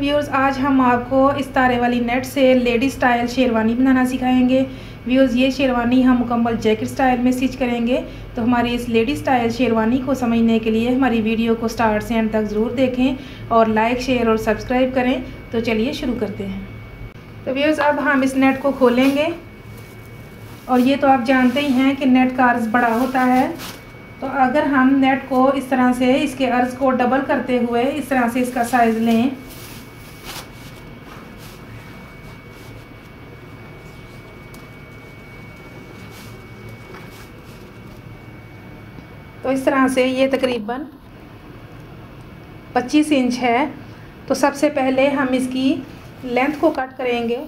Viewers आज हम आपको इस तारे वाली नेट से लेडी स्टाइल शेरवानी बनाना सिखाएँगे। व्यूअर्स ये शेरवानी हम मुकम्मल जैकेट स्टाइल में स्टिच करेंगे। तो हमारी इस लेडी स्टाइल शेरवानी को समझने के लिए हमारी वीडियो को स्टार्ट से एंड तक ज़रूर देखें और लाइक शेयर और सब्सक्राइब करें। तो चलिए शुरू करते हैं। तो व्यूअर्स अब हम इस नेट को खोलेंगे। और ये तो आप जानते ही हैं कि नेट का अर्ज़ बड़ा होता है। तो अगर हम नेट को इस तरह से इसके अर्ज़ को डबल करते हुए इस तरह से इसका साइज़ लें तो इस तरह से ये तकरीबन 25 इंच है। तो सबसे पहले हम इसकी लेंथ को कट करेंगे।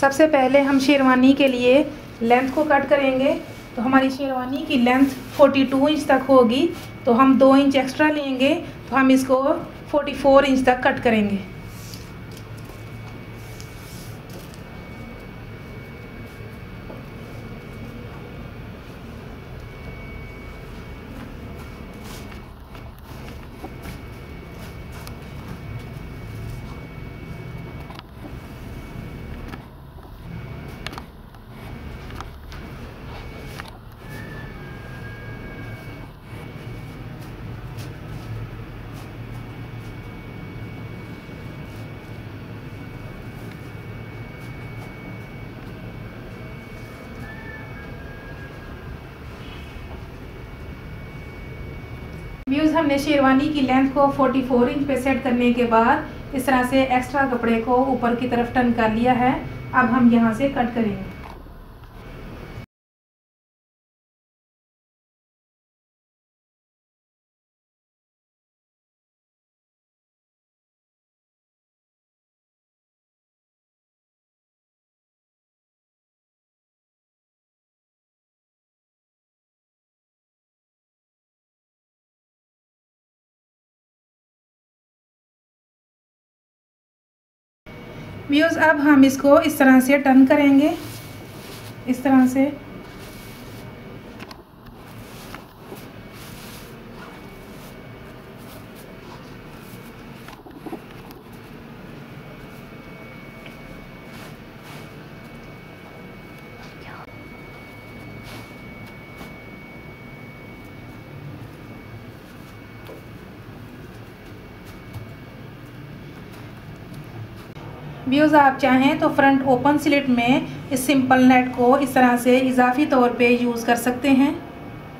सबसे पहले हम शेरवानी के लिए लेंथ को कट करेंगे। तो हमारी शेरवानी की लेंथ 42 इंच तक होगी। तो हम दो इंच एक्स्ट्रा लेंगे। तो हम इसको 44 इंच तक कट करेंगे। व्यूज़ हमने शेरवानी की लेंथ को 44 इंच पे सेट करने के बाद इस तरह से एक्स्ट्रा कपड़े को ऊपर की तरफ़ टर्न कर लिया है। अब हम यहाँ से कट करेंगे। व्यूज़ अब हम इसको इस तरह से टर्न करेंगे। इस तरह से। व्यूज़ आप चाहें तो फ्रंट ओपन स्लिट में इस सिंपल नेट को इस तरह से इजाफी तौर पे यूज़ कर सकते हैं।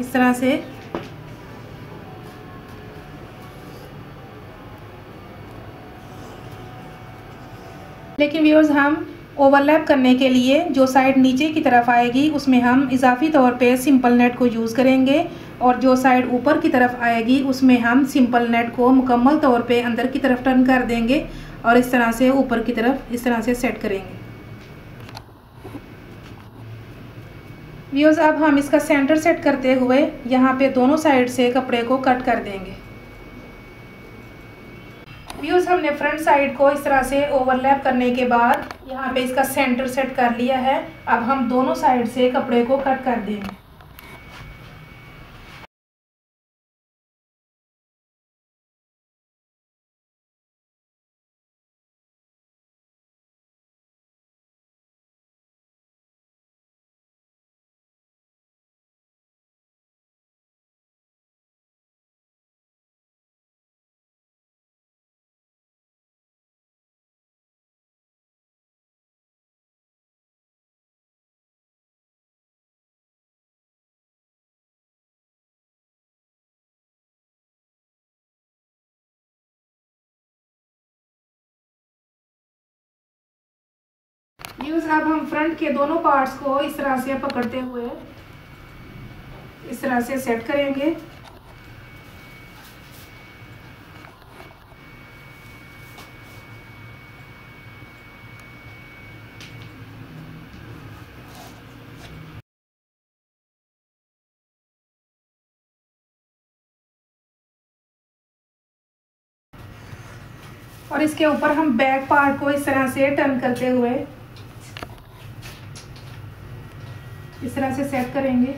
इस तरह से। लेकिन व्यूज़ हम ओवरलैप करने के लिए जो साइड नीचे की तरफ़ आएगी, उसमें हम इजाफी तौर पे सिंपल नेट को यूज़ करेंगे। और जो साइड ऊपर की तरफ़ आएगी, उसमें हम सिंपल नेट को मुकम्मल तौर पे अंदर की तरफ़ टर्न कर देंगे और इस तरह से ऊपर की तरफ़ इस तरह से सेट करेंगे। व्यूज़ अब हम इसका सेंटर सेट करते हुए यहाँ पे दोनों साइड से कपड़े को कट कर देंगे। व्यूज़ हमने फ्रंट साइड को इस तरह से ओवरलैप करने के बाद यहाँ पे इसका सेंटर सेट कर लिया है। अब हम दोनों साइड से कपड़े को कट कर देंगे। यूज़ अब हम फ्रंट के दोनों पार्ट्स को इस तरह से पकड़ते हुए इस तरह से सेट करेंगे। और इसके ऊपर हम बैक पार्ट को इस तरह से टर्न करते हुए इस तरह से सेट करेंगे?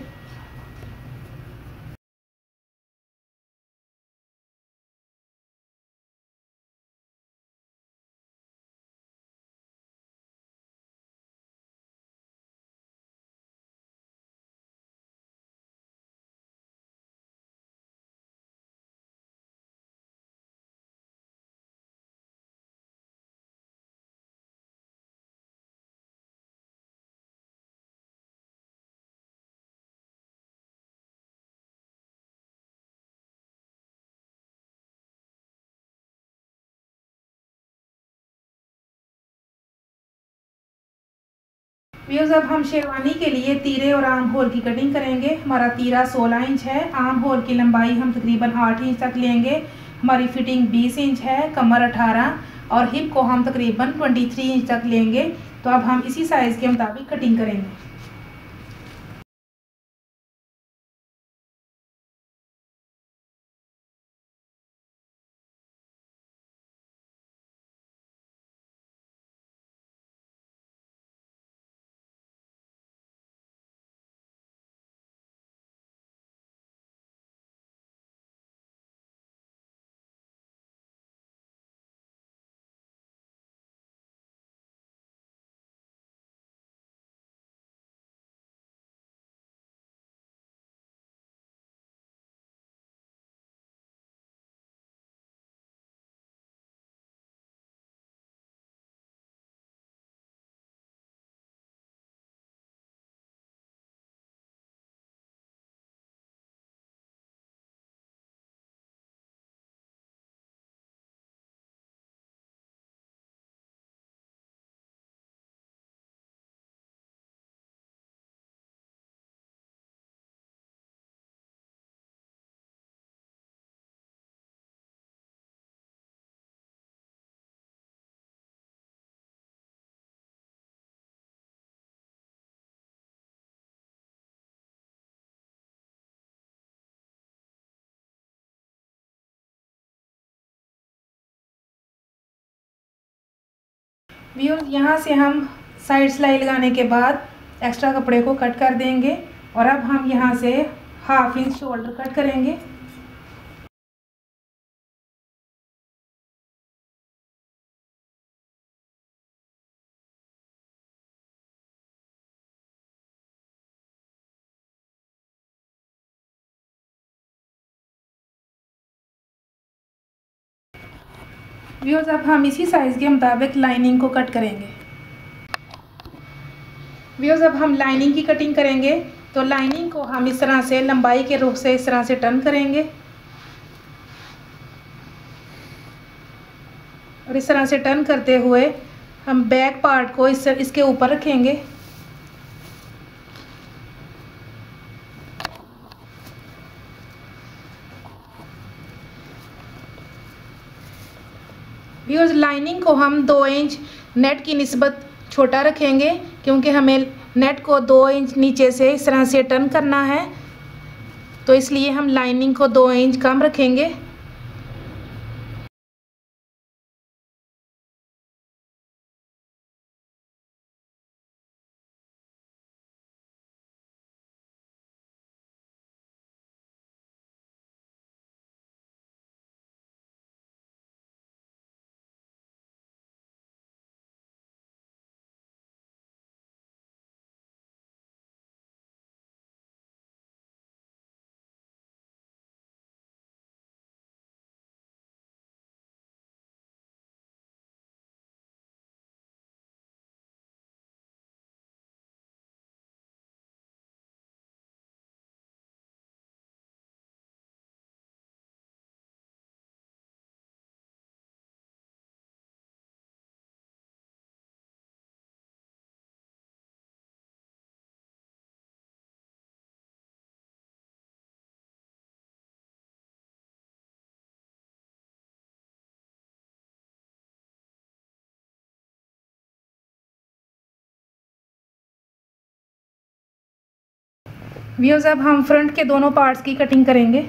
व्यूज़ अब हम शेरवानी के लिए तीरे और आम होल की कटिंग करेंगे। हमारा तीरा 16 इंच है। आम होल की लंबाई हम तकरीबन 8 इंच तक लेंगे। हमारी फिटिंग 20 इंच है, कमर 18 और हिप को हम तकरीबन 23 इंच तक लेंगे। तो अब हम इसी साइज़ के मुताबिक कटिंग करेंगे। व्यूज़ यहाँ से हम साइड सिलाई लगाने के बाद एक्स्ट्रा कपड़े को कट कर देंगे और अब हम यहाँ से हाफ़ इंच शोल्डर कट करेंगे। व्यूज़ अब हम इसी साइज़ के मुताबिक लाइनिंग को कट करेंगे। व्यूज़ अब हम लाइनिंग की कटिंग करेंगे। तो लाइनिंग को हम इस तरह से, लंबाई के रूप से इस तरह से टर्न करेंगे। और इस तरह से टर्न करते हुए हम बैक पार्ट को इस इसके ऊपर रखेंगे। व्यूअर्स लाइनिंग को हम दो इंच नेट की नस्बत छोटा रखेंगे, क्योंकि हमें नेट को दो इंच नीचे से इस तरह से टर्न करना है। तो इसलिए हम लाइनिंग को दो इंच कम रखेंगे। व्यूज़ अब हम फ्रंट के दोनों पार्ट्स की कटिंग करेंगे।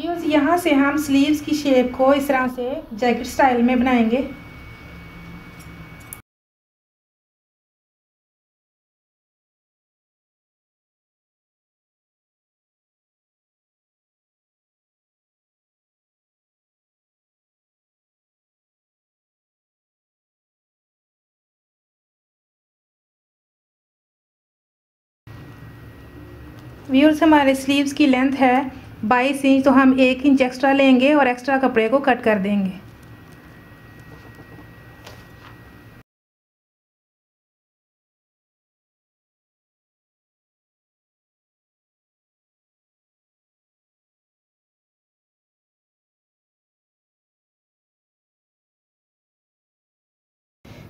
व्यूज़ यहाँ से हम स्लीव्स की शेप को इस तरह से जैकेट स्टाइल में बनाएँगे। व्यूर्स हमारे स्लीव्स की लेंथ है। बाईस इंच तो हम एक इंच एक्स्ट्रा लेंगे और एक्स्ट्रा कपड़े को कट कर देंगे।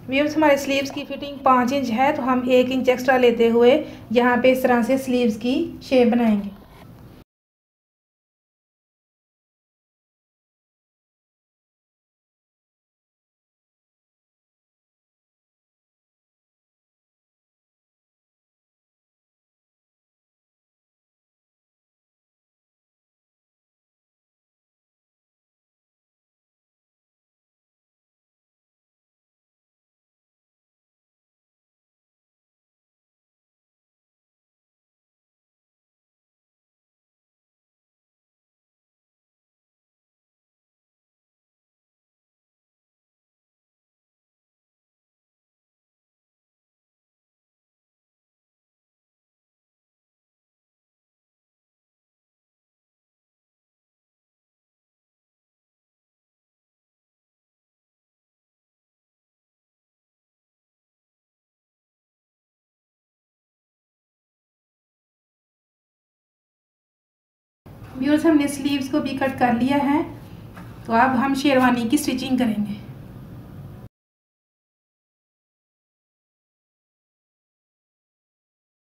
व्यूर्स हमारे स्लीव्स की फिटिंग पाँच इंच है तो हम एक इंच एक्स्ट्रा लेते हुए यहाँ पे इस तरह से स्लीव्स की शेप बनाएँगे। व्यूअर्स हमने स्लीव्स को भी कट कर लिया है। तो अब हम शेरवानी की स्टिचिंग करेंगे।